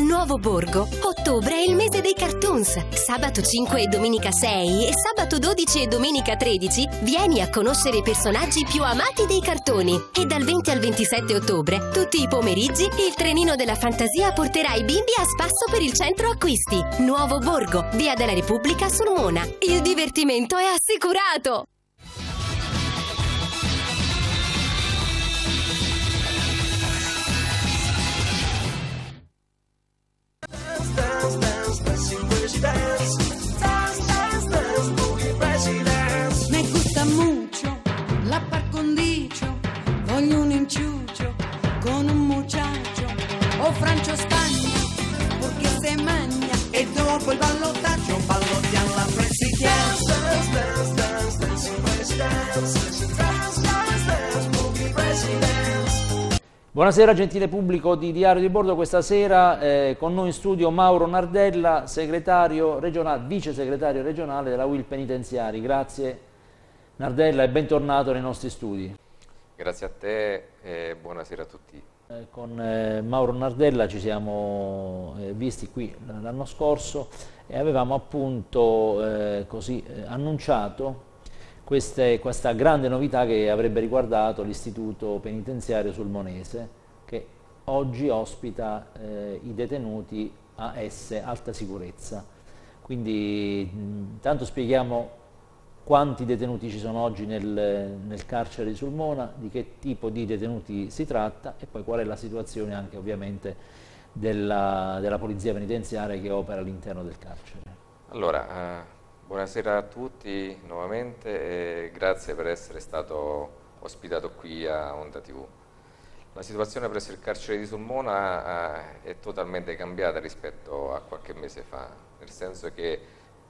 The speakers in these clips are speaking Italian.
Al Nuovo Borgo, ottobre è il mese dei cartoons. Sabato 5 e domenica 6 e sabato 12 e domenica 13 vieni a conoscere i personaggi più amati dei cartoni. E dal 20 al 27 ottobre, tutti i pomeriggi, il trenino della fantasia porterà i bimbi a spasso per il centro acquisti. Nuovo Borgo, via della Repubblica Sulmona. Il divertimento è assicurato! Spagna, porque se magna E dopo il ballottaggio Buonasera gentile pubblico di Diario di Bordo, questa sera eh, con noi in studio Mauro Nardella, segretario regionale, vice segretario regionale della Will Penitenziari. Grazie Nardella e bentornato nei nostri studi. Grazie a te e buonasera a tutti. Eh, con eh, Mauro Nardella ci siamo eh, visti qui l'anno scorso e avevamo appunto così, eh, annunciato queste- questa grande novità che avrebbe riguardato l'istituto penitenziario sulmonese che oggi ospita eh, i detenuti AS alta sicurezza. Quindi intanto spieghiamo quanti detenuti ci sono oggi nel, nel carcere di Sulmona, di che tipo di detenuti si tratta e poi qual è la situazione anche ovviamente della, della polizia penitenziaria che opera all'interno del carcere. Allora, eh, buonasera a tutti nuovamente e grazie per essere stato ospitato qui a Onda TV. La situazione presso il carcere di Sulmona eh, è totalmente cambiata rispetto a qualche mese fa, nel senso che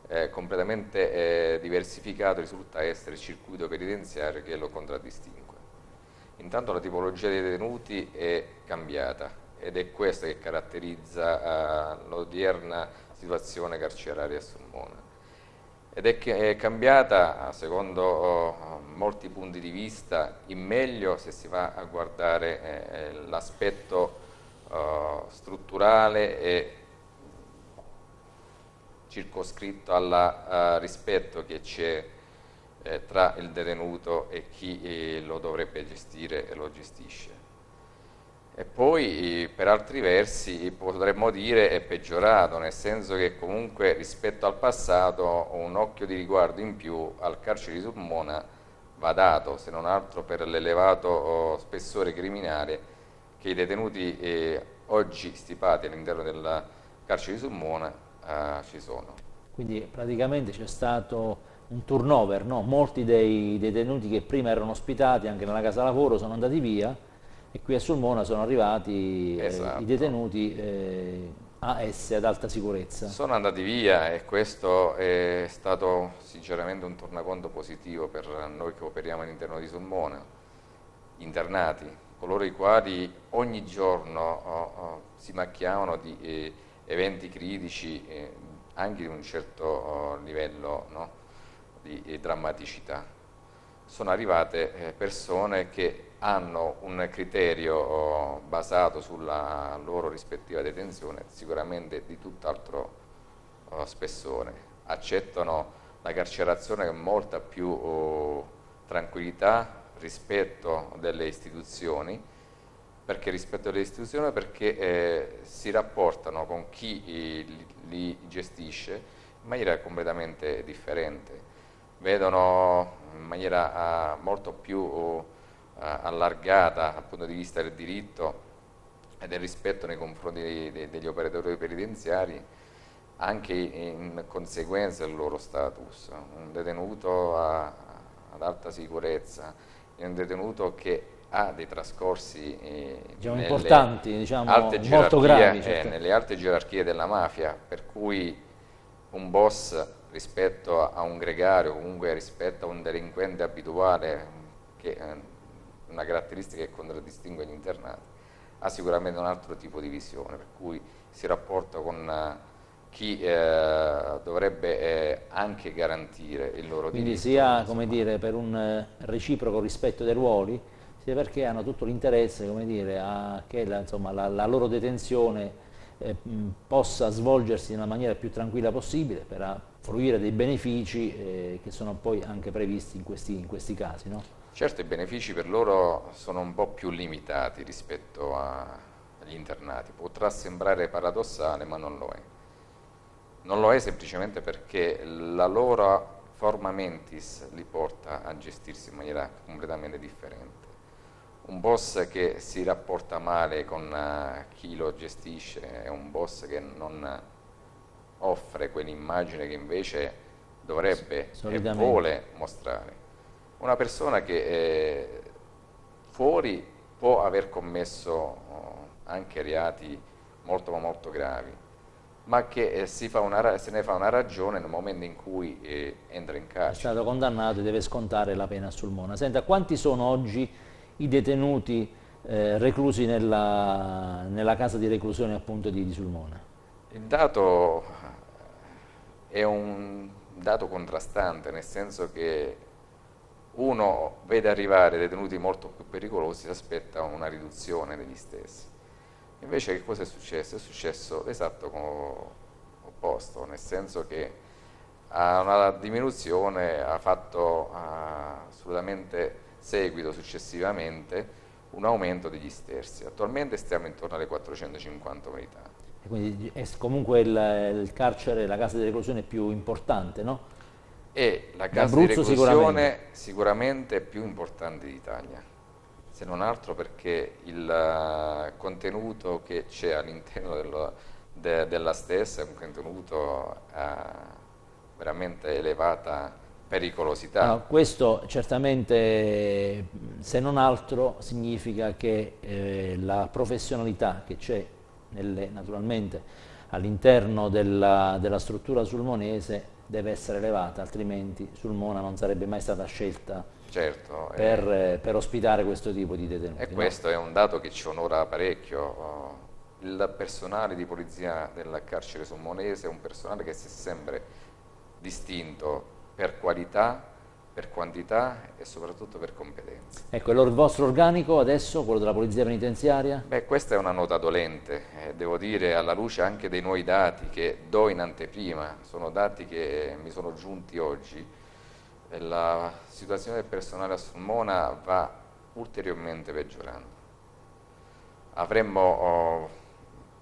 è completamente eh, diversificato risulta essere il circuito penitenziario che lo contraddistingue. Intanto la tipologia dei detenuti è cambiata ed è questo che caratterizza eh, l'odierna situazione carceraria a Sulmona. Ed è, è cambiata, secondo oh, molti punti di vista, in meglio se si va a guardare eh, l'aspetto oh, strutturale e circoscritto al rispetto che c'è eh, tra il detenuto e chi eh, lo dovrebbe gestire e lo gestisce. E poi per altri versi potremmo dire è peggiorato, nel senso che comunque rispetto al passato un occhio di riguardo in più al carcere di Sulmona va dato, se non altro per l'elevato oh, spessore criminale che i detenuti eh, oggi stipati all'interno del carcere di Sulmona eh, ci sono. Quindi praticamente c'è stato un turnover, no? molti dei detenuti che prima erano ospitati anche nella casa lavoro sono andati via e qui a Sulmona sono arrivati eh, Esatto. i detenuti eh, AS ad alta sicurezza. Sono andati via e questo è stato sinceramente un tornaconto positivo per noi che operiamo all'interno di Sulmona, internati, coloro i quali ogni giorno oh, oh, si macchiavano di eh, eventi critici eh, anche di un certo oh, livello no, di eh, drammaticità. Sono arrivate eh, persone che hanno un criterio oh, basato sulla loro rispettiva detenzione sicuramente di tutt'altro oh, spessore. Accettano la carcerazione con molta più oh, tranquillità rispetto delle istituzioni, perché rispetto alle istituzioni? Perché eh, si rapportano con chi eh, li, gestisce in maniera completamente differente. Vedono in maniera ah, molto più allargata dal punto di vista del diritto e del rispetto nei confronti dei- dei- degli operatori penitenziari anche in conseguenza del loro status. Un detenuto a- ad alta sicurezza è un detenuto che ha dei trascorsi eh, Diciamo, importanti, diciamo, molto gravi, eh, certo. nelle alte gerarchie della mafia, per cui un boss rispetto a un gregario, comunque rispetto a un delinquente abituale, che è una caratteristica che contraddistingue gli internati, ha sicuramente un altro tipo di visione, per cui si rapporta con eh, chi eh, dovrebbe eh, anche garantire il loro Quindi diritto. sia come insomma. dire, per un eh, reciproco rispetto dei ruoli, sia perché hanno tutto l'interesse come dire, a che la, insomma, la, la loro detenzione eh, possa svolgersi nella maniera più tranquilla possibile per fruire dei benefici eh, che sono poi anche previsti in questi, in questi casi. No? Certo, i benefici per loro sono un po' più limitati rispetto a- agli internati. Potrà sembrare paradossale, ma non lo è. Non lo è semplicemente perché la loro forma mentis li porta a gestirsi in maniera completamente differente. Un boss che si rapporta male con eh, chi lo gestisce è un boss che non offre quell'immagine che invece dovrebbe e vuole mostrare. Una persona che eh, fuori può aver commesso oh, anche reati molto ma molto gravi, ma che eh, si fa una ra- se ne fa una ragione nel momento in cui eh, entra in È carcere. stato condannato e deve scontare la pena a Sulmona. Senta, quanti sono oggi i detenuti eh, reclusi nella, nella casa di reclusione appunto di, di Sulmona? Il dato è un dato contrastante, nel senso che uno vede arrivare detenuti molto più pericolosi, si aspetta una riduzione degli stessi. Invece che cosa è successo? È successo l'esatto opposto, nel senso che a una diminuzione ha fatto assolutamente seguito successivamente un aumento degli sterzi. Attualmente stiamo intorno alle 450 unità. E quindi è comunque il, il carcere, la casa di reclusione più importante, no? E la casa di reclusione sicuramente. sicuramente è più importante d'Italia, se non altro perché il eh, contenuto che c'è all'interno dello- de- della stessa è un contenuto a veramente elevata pericolosità. No, questo certamente, se non altro, significa che eh, la professionalità che c'è nelle- naturalmente all'interno della, della struttura sulmonese deve essere elevata, altrimenti Sulmona non sarebbe mai stata scelta Certo, eh, per, eh, per ospitare questo tipo di detenuti. E no? questo è un dato che ci onora parecchio. Oh, Il personale di polizia del carcere sommonese è un personale che si è sempre distinto per qualità, per quantità e soprattutto per competenze. Ecco, il vostro organico adesso, quello della polizia penitenziaria? Beh, questa è una nota dolente, eh, devo dire, alla luce anche dei nuovi dati che do in anteprima, sono dati che mi sono giunti oggi. E La situazione del personale a Sulmona va ulteriormente peggiorando. Avremmo oh,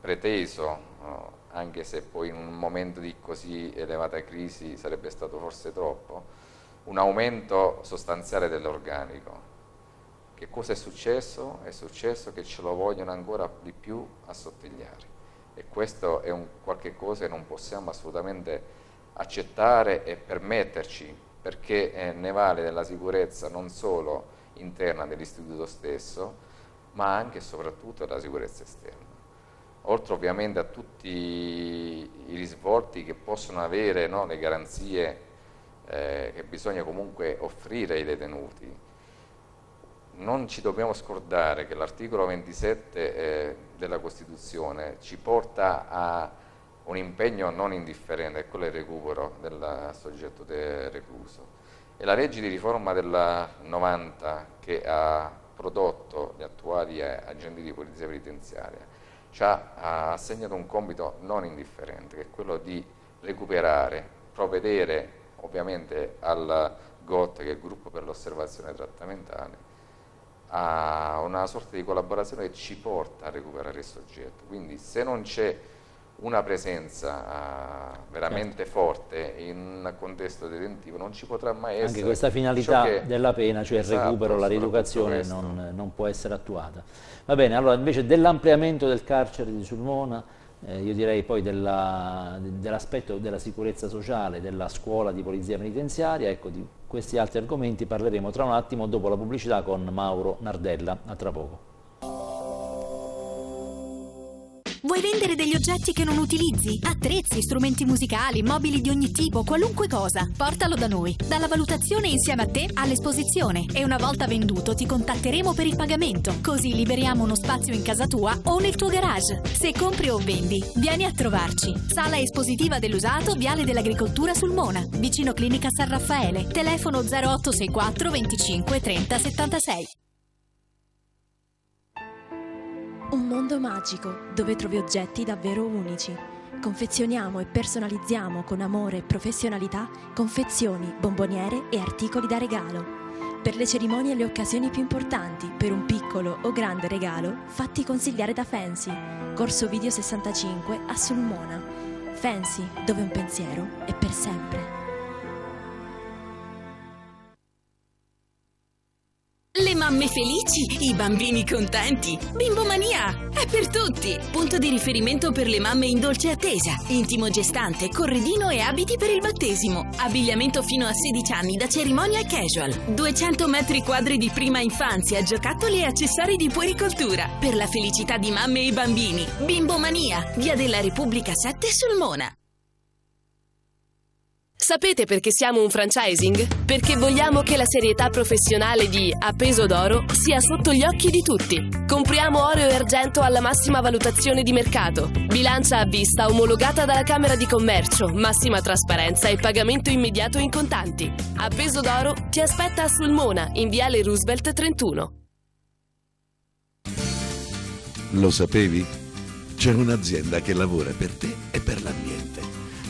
preteso, oh, anche se poi in un momento di così elevata crisi sarebbe stato forse troppo, un aumento sostanziale dell'organico. Che cosa è successo? È successo che ce lo vogliono ancora di più assottigliare e questo è un qualche cosa che non possiamo assolutamente accettare e permetterci perché eh, ne vale della sicurezza non solo interna dell'istituto stesso ma anche e soprattutto della sicurezza esterna. Oltre ovviamente a tutti i risvolti che possono avere no, le garanzie eh, che bisogna comunque offrire ai detenuti, non ci dobbiamo scordare che l'articolo 27 eh, della Costituzione ci porta a un impegno non indifferente, è quello del recupero del soggetto de- recluso. E la legge di riforma del 90 che ha prodotto gli attuali eh, agenti di polizia penitenziaria ci ha assegnato un compito non indifferente, che è quello di recuperare, provvedere ovviamente al GOT, che è il gruppo per l'osservazione trattamentale, a una sorta di collaborazione che ci porta a recuperare il soggetto. Quindi se non c'è una presenza eh, veramente forte in un contesto detentivo non ci potrà mai essere Anche questa finalità che- della pena, cioè il Esatto, recupero, la rieducazione, non, non può essere attuata. Va bene, allora invece dell'ampliamento del carcere di Sulmona, eh, io direi poi della- de- dell'aspetto della sicurezza sociale, della scuola di polizia penitenziaria, ecco di questi altri argomenti parleremo tra un attimo dopo la pubblicità con Mauro Nardella. A tra poco. Vuoi vendere degli oggetti che non utilizzi? Attrezzi, strumenti musicali, mobili di ogni tipo, qualunque cosa. Portalo da noi. Dalla valutazione insieme a te all'esposizione e una volta venduto ti contatteremo per il pagamento. Così liberiamo uno spazio in casa tua o nel tuo garage. Se compri o vendi, vieni a trovarci. Sala espositiva dell'usato, Viale dell'Agricoltura Sulmona, vicino Clinica San Raffaele. Telefono 0864 25 30 76. Un mondo magico dove trovi oggetti davvero unici. Confezioniamo e personalizziamo con amore e professionalità confezioni, bomboniere e articoli da regalo. Per le cerimonie e le occasioni più importanti, per un piccolo o grande regalo, fatti consigliare da Fancy. Corso Video 65 a Sulmona. Fancy, dove un pensiero è per sempre. Mamme felici, i bambini contenti. Bimbomania è per tutti. Punto di riferimento per le mamme in dolce attesa. Intimo gestante, corredino e abiti per il battesimo. Abbigliamento fino a 16 anni da cerimonia e casual. 200 metri quadri di prima infanzia, giocattoli e accessori di puericoltura. Per la felicità di mamme e bambini. Bimbomania, via della Repubblica 7 sul Mona. Sapete perché siamo un franchising? Perché vogliamo che la serietà professionale di A Peso d'Oro sia sotto gli occhi di tutti. Compriamo oro e argento alla massima valutazione di mercato. Bilancia a vista omologata dalla Camera di Commercio, massima trasparenza e pagamento immediato in contanti. A Peso d'Oro ti aspetta a Sulmona, in Viale Roosevelt 31. Lo sapevi? C'è un'azienda che lavora per te e per l'ambiente.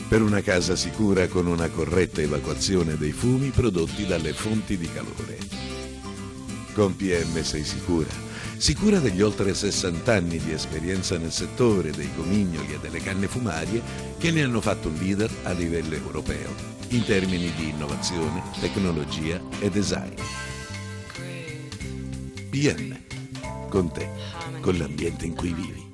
Per una casa sicura con una corretta evacuazione dei fumi prodotti dalle fonti di calore. Con PM sei sicura. Sicura degli oltre 60 anni di esperienza nel settore dei comignoli e delle canne fumarie che ne hanno fatto un leader a livello europeo in termini di innovazione, tecnologia e design. PM. Con te, con l'ambiente in cui vivi.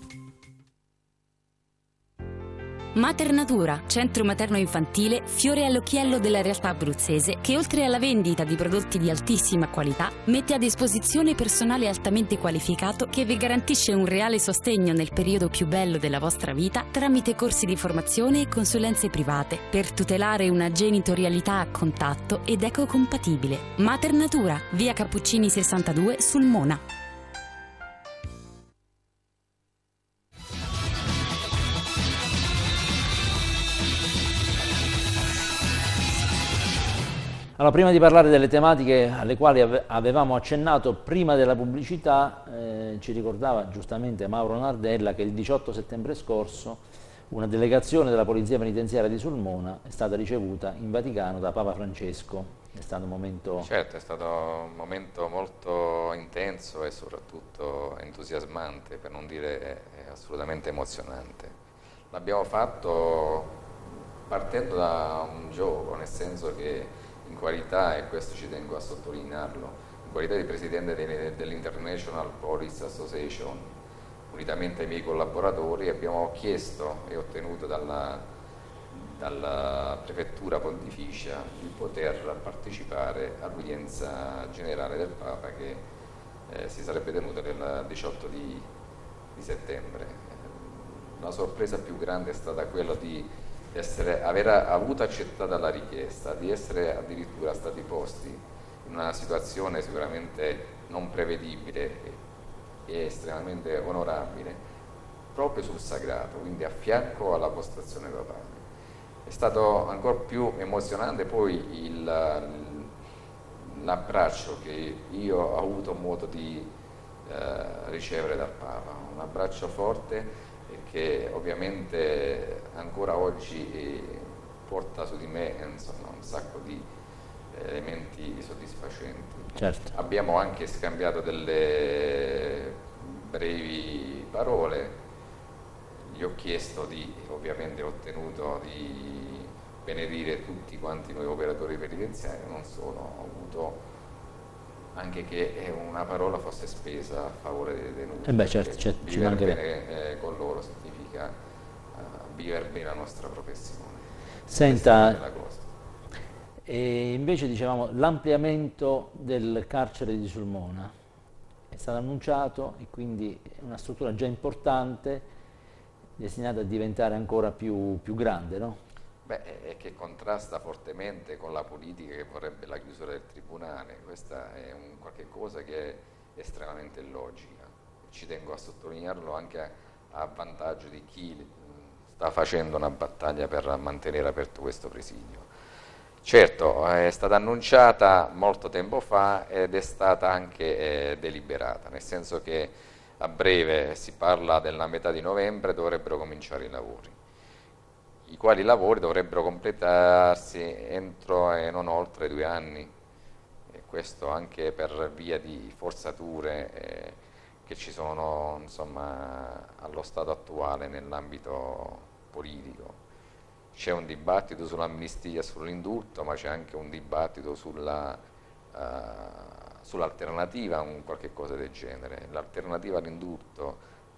Mater Natura, centro materno infantile, fiore all'occhiello della realtà abruzzese, che oltre alla vendita di prodotti di altissima qualità, mette a disposizione personale altamente qualificato che vi garantisce un reale sostegno nel periodo più bello della vostra vita tramite corsi di formazione e consulenze private per tutelare una genitorialità a contatto ed ecocompatibile. Mater Natura, via Cappuccini 62 sul Mona. Allora, prima di parlare delle tematiche alle quali ave- avevamo accennato prima della pubblicità, eh, ci ricordava giustamente Mauro Nardella che il 18 settembre scorso una delegazione della Polizia Penitenziaria di Sulmona è stata ricevuta in Vaticano da Papa Francesco. È stato un momento... Certo, è stato un momento molto intenso e soprattutto entusiasmante, per non dire eh, assolutamente emozionante. L'abbiamo fatto partendo da un gioco, nel senso che in qualità, e questo ci tengo a sottolinearlo, in qualità di presidente dell'International Police Association, unitamente ai miei collaboratori, abbiamo chiesto e ottenuto dalla, dalla prefettura pontificia di poter partecipare all'udienza generale del Papa che eh, si sarebbe tenuta il 18 di, di settembre. La sorpresa più grande è stata quella di essere, aver avuto accettata la richiesta, di essere addirittura stati posti in una situazione sicuramente non prevedibile e estremamente onorabile, proprio sul sagrato, quindi a fianco alla postazione papale. È stato ancora più emozionante poi l'abbraccio che io ho avuto modo di eh, ricevere dal Papa, un abbraccio forte che ovviamente ancora oggi porta su di me insomma, un sacco di eh, elementi soddisfacenti. Certo. Abbiamo anche scambiato delle brevi parole, gli ho chiesto di, ovviamente ho ottenuto di benedire tutti quanti noi operatori penitenziari, non solo, ho avuto anche che una parola fosse spesa a favore dei detenuti. Eh beh, certo, certo ci mancherebbe. Bene, eh, con loro significa uh, vivere bene la nostra professione. Senta, e invece dicevamo l'ampliamento del carcere di Sulmona è stato annunciato e quindi è una struttura già importante destinata a diventare ancora più, più grande, no? Beh, e che contrasta fortemente con la politica che vorrebbe la chiusura del Tribunale, questa è un qualche cosa che è estremamente illogica. Ci tengo a sottolinearlo anche a, a vantaggio di chi sta facendo una battaglia per mantenere aperto questo presidio. Certo, è stata annunciata molto tempo fa ed è stata anche eh, deliberata, nel senso che a breve, si parla della metà di novembre, dovrebbero cominciare i lavori, i quali lavori dovrebbero completarsi entro e non oltre due anni, e questo anche per via di forzature eh, che ci sono insomma, allo stato attuale nell'ambito politico. C'è un dibattito sull'amnistia e sull'indulto, ma c'è anche un dibattito sulla, uh, sull'alternativa un qualche cosa del genere. L'alternativa all'indulto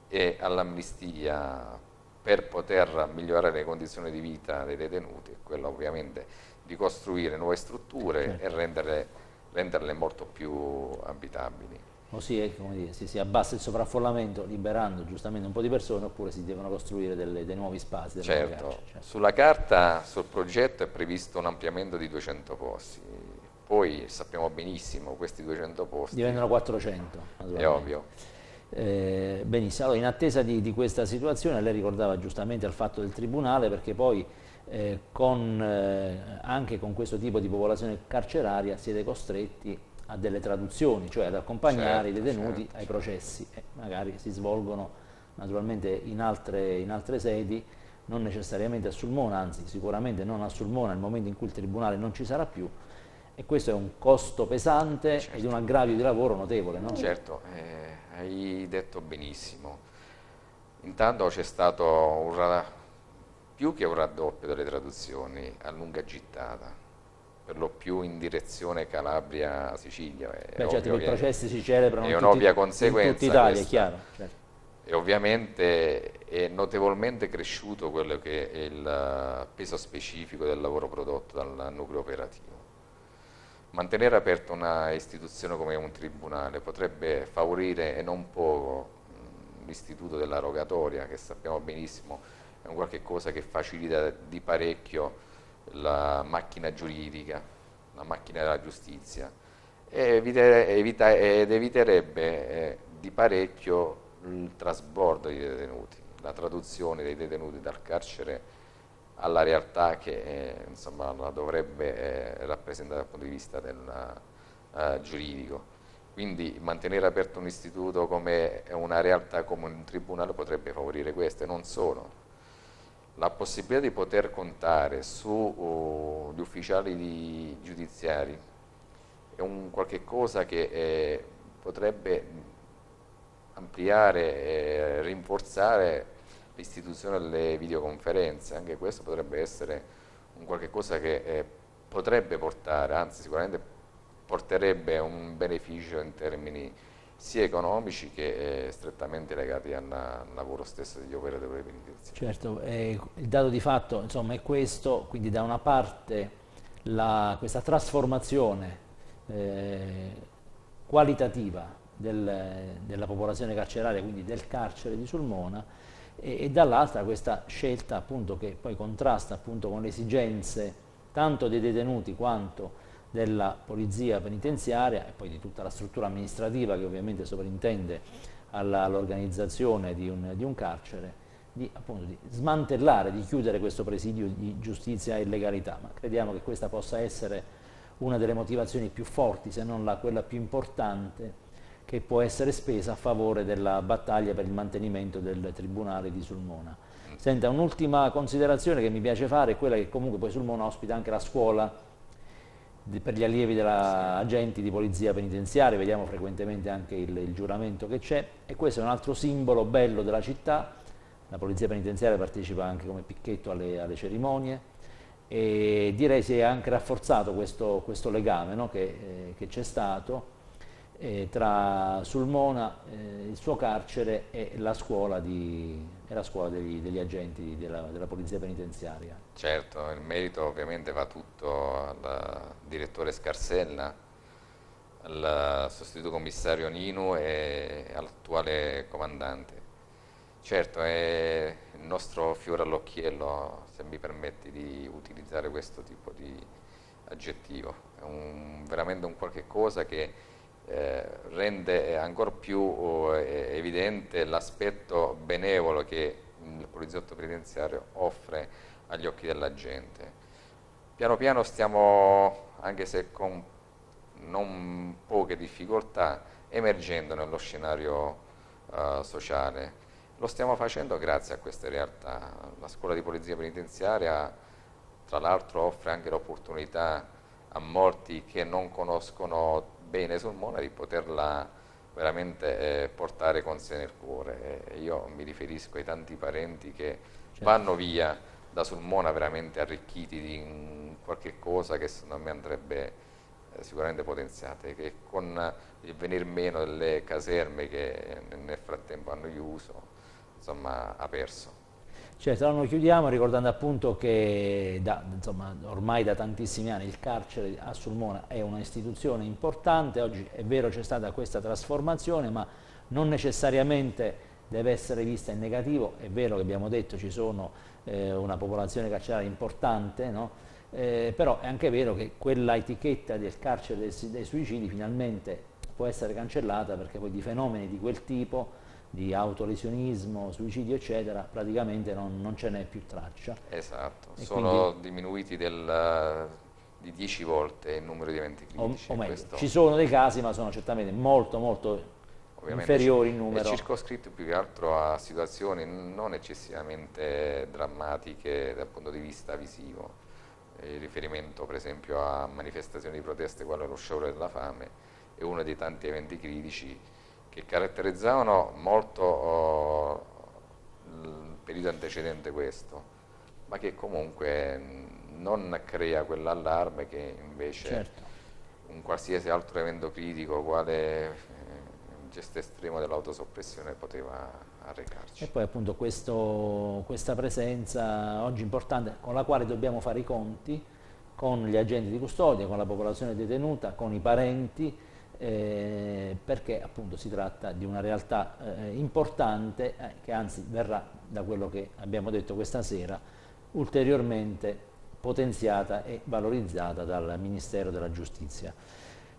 e all'amnistia per poter migliorare le condizioni di vita dei detenuti è quella ovviamente di costruire nuove strutture Certo. e renderle, renderle molto più abitabili. Come dire, si, si abbassa il sovraffollamento liberando giustamente un po' di persone oppure si devono costruire delle- dei nuovi spazi. Certo, carceri, certo. sulla carta, sul progetto è previsto un ampliamento di 200 posti, poi sappiamo benissimo questi 200 posti, Diventano 400. è ovvio, Eh, benissimo, allora in attesa di, di questa situazione lei ricordava giustamente il fatto del tribunale perché poi eh, con, eh, anche con questo tipo di popolazione carceraria siete costretti a delle traduzioni, cioè ad accompagnare Certo, i detenuti certo, ai processi. E magari si svolgono naturalmente in altre, in altre sedi, non necessariamente a Sulmona, anzi sicuramente non a Sulmona nel momento in cui il tribunale non ci sarà più e questo è un costo pesante ed un aggravio di lavoro notevole. No? certo, eh, hai detto benissimo. Intanto c'è stato un più che un raddoppio delle traduzioni a lunga gittata, per lo più in direzione Calabria-Sicilia. Beh, certo i processi si celebrano è un'ovvia conseguenza in tutta Italia, questa. è chiaro. certo. E ovviamente è notevolmente cresciuto quello che è il eh, peso specifico del lavoro prodotto dal nucleo operativo. Mantenere aperta una istituzione come un tribunale potrebbe favorire e non poco l'istituto della rogatoria, che sappiamo benissimo è un qualche cosa che facilita di parecchio la macchina giuridica, la macchina della giustizia. Evite- evita- ed eviterebbe eh, di parecchio il trasbordo dei detenuti, la traduzione dei detenuti dal carcere alla realtà che eh, insomma, la dovrebbe eh, rappresentare dal punto di vista del, eh, giuridico. Quindi mantenere aperto un istituto come una realtà come un tribunale potrebbe favorire questo e non solo. La possibilità di poter contare sugli ufficiali di- giudiziari è un qualche cosa che eh, potrebbe ampliare e rinforzare l'istituzione delle videoconferenze, anche questo potrebbe essere un qualche cosa che eh, potrebbe portare, anzi sicuramente porterebbe un beneficio in termini sia economici che eh, strettamente legati al, lavoro stesso degli operatori penitenziari. Certo, eh, il dato di fatto insomma, è questo, quindi da una parte la- questa trasformazione eh, qualitativa del- della popolazione carceraria, quindi del carcere di Sulmona, e, e dall'altra questa scelta appunto che poi contrasta appunto con le esigenze tanto dei detenuti quanto della polizia penitenziaria e poi di tutta la struttura amministrativa che ovviamente sovrintende all'organizzazione di di un carcere, di, appunto, di smantellare, di chiudere questo presidio di giustizia e legalità, ma crediamo che questa possa essere una delle motivazioni più forti, se non la, quella più importante, che può essere spesa a favore della battaglia per il mantenimento del Tribunale di Sulmona. Senta, un'ultima considerazione che mi piace fare è quella che comunque poi Sulmona ospita anche la scuola di- per gli allievi della agenti di polizia penitenziaria, vediamo frequentemente anche il, il giuramento che c'è e questo è un altro simbolo bello della città, la polizia penitenziaria partecipa anche come picchetto alle, alle cerimonie e direi si è anche rafforzato questo, questo legame no, che, eh, c'è stato eh, tra Sulmona, eh, il suo carcere e la scuola, di- e la scuola degli, degli agenti della, della polizia penitenziaria. Certo, il merito ovviamente va tutto al direttore Scarsella, al sostituto commissario Ninu e all'attuale comandante. Certo, è il nostro fiore all'occhiello, se mi permetti di utilizzare questo tipo di aggettivo. È un- veramente un qualche cosa che eh, rende ancora più eh, evidente l'aspetto benevolo che il poliziotto penitenziario offre agli occhi della gente. Piano piano stiamo, anche se con non poche difficoltà, emergendo nello scenario eh, sociale. Lo stiamo facendo grazie a queste realtà. La scuola di polizia penitenziaria, tra l'altro, offre anche l'opportunità a molti che non conoscono bene Sulmona di poterla veramente eh, portare con sé nel cuore. E io mi riferisco ai tanti parenti che Certo. vanno via da Sulmona veramente arricchiti di qualche cosa che secondo me andrebbe eh, sicuramente potenziata che con il venir meno delle caserme che nel frattempo hanno chiuso, insomma, ha perso. Certo, allora noi chiudiamo ricordando appunto che da, insomma, ormai da tantissimi anni il carcere a Sulmona è una istituzione importante, oggi è vero c'è stata questa trasformazione ma non necessariamente deve essere vista in negativo, è vero che abbiamo detto ci sono eh, una popolazione carceraria importante, no? Eh, però è anche vero che quella etichetta del carcere dei, dei suicidi finalmente può essere cancellata perché poi di fenomeni di quel tipo di autolesionismo, suicidio eccetera, praticamente non, non ce n'è più traccia. Esatto, E sono diminuiti del, di 10 volte il numero di eventi O, critici. o meglio, questo ci sono dei casi ma sono certamente molto molto ovviamente inferiori in numero. È circoscritto più che altro a situazioni non eccessivamente drammatiche dal punto di vista visivo. Il riferimento per esempio a manifestazioni di proteste quale lo sciopero della fame è uno dei tanti eventi critici che caratterizzavano molto oh, il periodo antecedente questo, ma che comunque mh, non crea quell'allarme che invece Certo. un qualsiasi altro evento critico, quale eh, il gesto estremo dell'autosoppressione poteva arrecarci. E poi appunto questo- questa presenza oggi importante con la quale dobbiamo fare i conti con gli agenti di custodia, con la popolazione detenuta, con i parenti, eh, perché appunto si tratta di una realtà eh, importante eh, che anzi verrà, da quello che abbiamo detto questa sera, ulteriormente potenziata e valorizzata dal Ministero della Giustizia.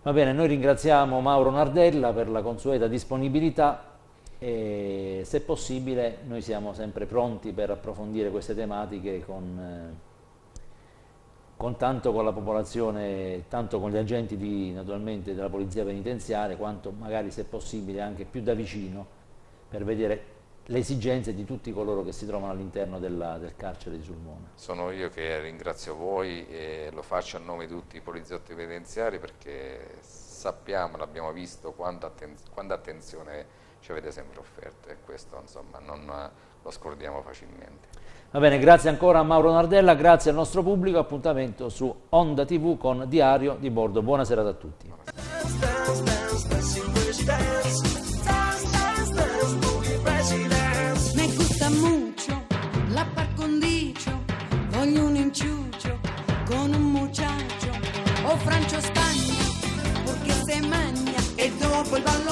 Va bene, noi ringraziamo Mauro Nardella per la consueta disponibilità e se possibile noi siamo sempre pronti per approfondire queste tematiche con, eh, con tanto con la popolazione, tanto con gli agenti di, della polizia penitenziaria, quanto magari se possibile anche più da vicino per vedere le esigenze di tutti coloro che si trovano all'interno del carcere di Sulmona. Sono io che ringrazio voi e lo faccio a nome di tutti i poliziotti penitenziari perché sappiamo, l'abbiamo visto, quanta, atten- quanta attenzione ci avete sempre offerto e questo insomma non lo scordiamo facilmente. Va bene, grazie ancora a Mauro Nardella, grazie al nostro pubblico, appuntamento su Onda TV con Diario di Bordo. Buona serata a tutti. dance, E